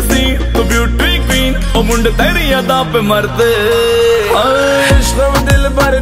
ਤੂੰ beauty Queen ਉਹ ਮੁੰਡੇ ਤੇਰੀ ਅਦਾ ਪੇ ਮਰਦੇ। ਇਸ਼ਕ ਦਿਲ ਭਰ